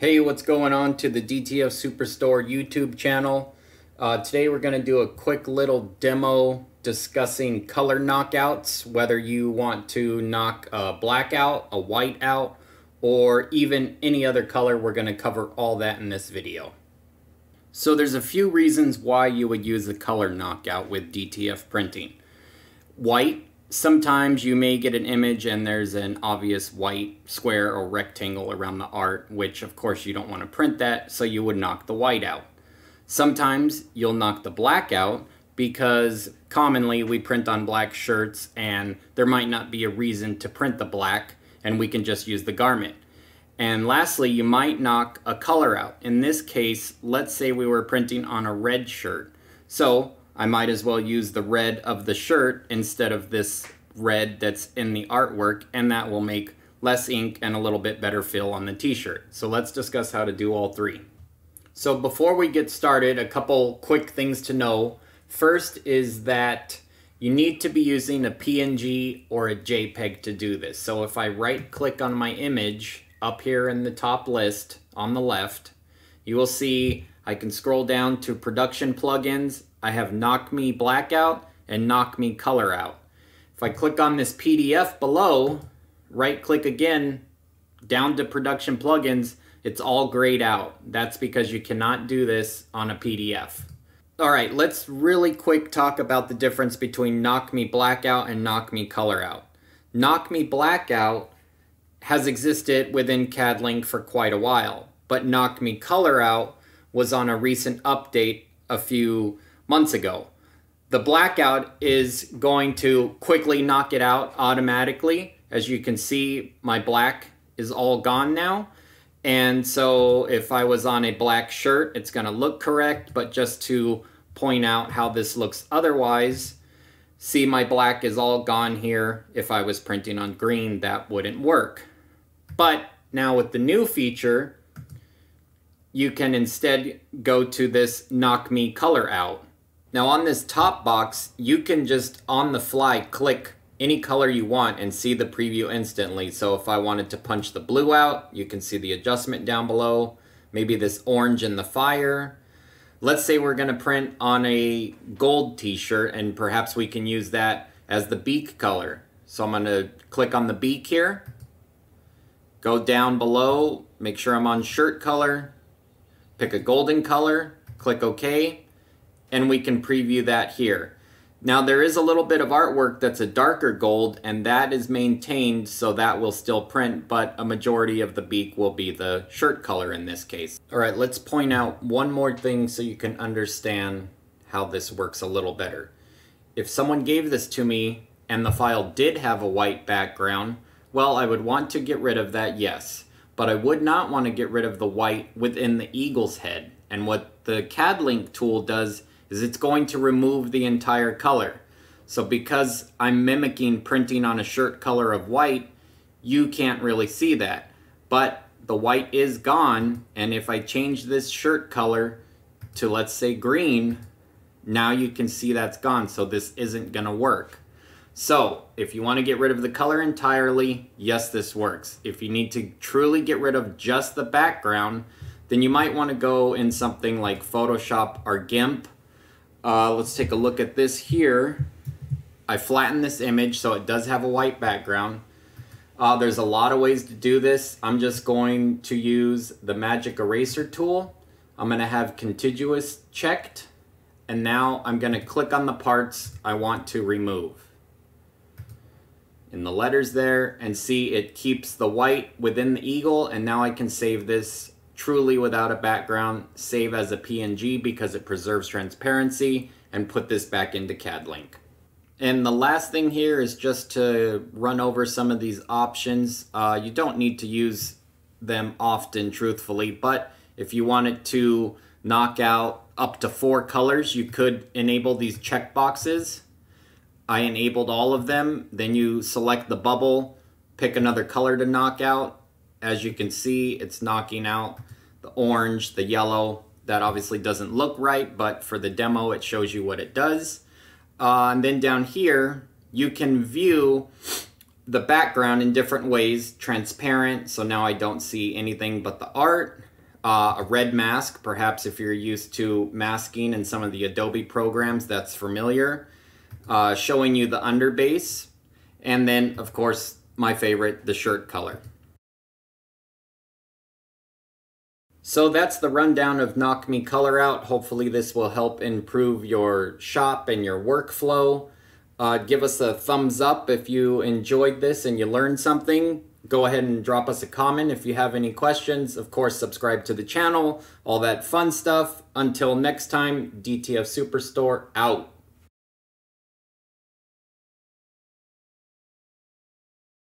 Hey, what's going on to the DTF Superstore YouTube channel? Uh, today we're going to do a quick little demo discussing color knockouts, whether you want to knock a black out, a white out, or even any other color. We're going to cover all that in this video. So there's a few reasons why you would use a color knockout with DTF printing. White sometimes you may get an image and there's an obvious white square or rectangle around the art, which of course you don't want to print that, so you would knock the white out. Sometimes you'll knock the black out because commonly we print on black shirts and there might not be a reason to print the black and we can just use the garment. And lastly, you might knock a color out. In this case, let's say we were printing on a red shirt. So I might as well use the red of the shirt instead of this red that's in the artwork and that will make less ink and a little bit better fill on the t-shirt. So let's discuss how to do all three. So before we get started, a couple quick things to know. First is that you need to be using a PNG or a JPEG to do this. So if I right click on my image up here in the top list on the left, you will see I can scroll down to production plugins I have knock me blackout and knock me color out. If I click on this PDF below, right click again, down to production plugins, it's all grayed out. That's because you cannot do this on a PDF. All right, let's really quick talk about the difference between knock me blackout and knock me color out. Knock me blackout has existed within CADLink for quite a while, but knock me color out was on a recent update a few months ago. The blackout is going to quickly knock it out automatically. As you can see, my black is all gone now. And so if I was on a black shirt, it's gonna look correct, but just to point out how this looks otherwise, see my black is all gone here. If I was printing on green, that wouldn't work. But now with the new feature, you can instead go to this knock me color out. Now on this top box, you can just on the fly click any color you want and see the preview instantly. So if I wanted to punch the blue out, you can see the adjustment down below. Maybe this orange in the fire. Let's say we're gonna print on a gold t-shirt and perhaps we can use that as the beak color. So I'm gonna click on the beak here, go down below, make sure I'm on shirt color, pick a golden color, click OK, and we can preview that here. Now there is a little bit of artwork that's a darker gold and that is maintained so that will still print but a majority of the beak will be the shirt color in this case. Alright let's point out one more thing so you can understand how this works a little better. If someone gave this to me and the file did have a white background, well I would want to get rid of that yes, but I would not want to get rid of the white within the eagle's head. And what the CADLink tool does is it's going to remove the entire color. So because I'm mimicking printing on a shirt color of white, you can't really see that. But the white is gone, and if I change this shirt color to let's say green, now you can see that's gone, so this isn't gonna work. So if you wanna get rid of the color entirely, yes, this works. If you need to truly get rid of just the background, then you might wanna go in something like Photoshop or GIMP, uh, let's take a look at this here. I flattened this image so it does have a white background. Uh, there's a lot of ways to do this. I'm just going to use the magic eraser tool. I'm going to have contiguous checked and now I'm going to click on the parts I want to remove. In the letters there and see it keeps the white within the eagle and now I can save this truly without a background, save as a PNG because it preserves transparency, and put this back into CADLink. And the last thing here is just to run over some of these options. Uh, you don't need to use them often, truthfully, but if you wanted to knock out up to four colors, you could enable these checkboxes. I enabled all of them. Then you select the bubble, pick another color to knock out, as you can see, it's knocking out the orange, the yellow. That obviously doesn't look right, but for the demo, it shows you what it does. Uh, and then down here, you can view the background in different ways. Transparent, so now I don't see anything but the art. uh, a red mask, perhaps if you're used to masking in some of the Adobe programs, that's familiar. Uh, showing you the underbase, and then, of course, my favorite, the shirt color. So that's the rundown of Knock Me Color Out. Hopefully this will help improve your shop and your workflow. Uh, give us a thumbs up if you enjoyed this and you learned something. Go ahead and drop us a comment if you have any questions. Of course, subscribe to the channel, all that fun stuff. Until next time, DTF Superstore out.